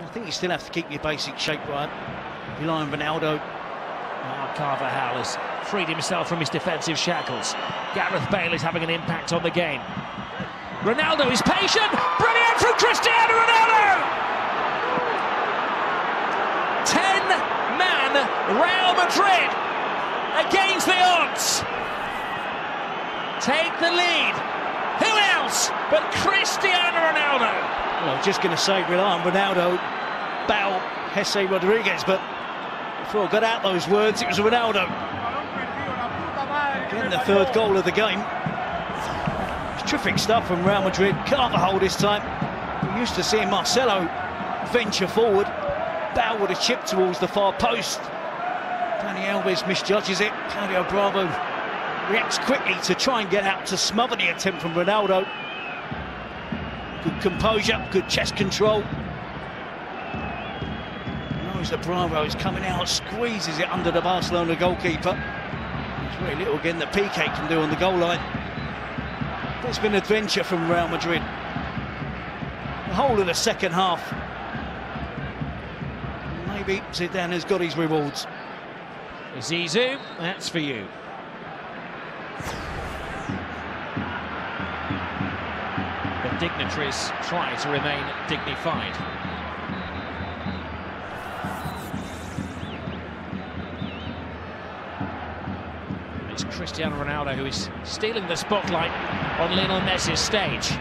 I think you still have to keep your basic shape right. Rely on Ronaldo. Now Carvajal has freed himself from his defensive shackles. Gareth Bale is having an impact on the game. Ronaldo is patient. Brilliant from Cristiano Ronaldo! 10-man Real Madrid against the odds. Take the lead. Who else but Cristiano Ronaldo? Well, I was just going to say rely on Ronaldo, Bale, Jesse Rodriguez, but before I got out those words, it was Ronaldo. Again, the third goal of the game. Terrific stuff from Real Madrid. Carvajal this time. We're used to seeing Marcelo venture forward. Bale with a chip towards the far post. Dani Alves misjudges it. Claudio Bravo reacts quickly to try and get out to smother the attempt from Ronaldo. Good composure, good chest control. Knows that Bravo is coming out, squeezes it under the Barcelona goalkeeper. There's very little again that Piqué can do on the goal line. It's been adventure from Real Madrid. The whole of the second half. Maybe Zidane has got his rewards. Zizou, that's for you. Dignitaries try to remain dignified. It's Cristiano Ronaldo who is stealing the spotlight on Lionel Messi's stage.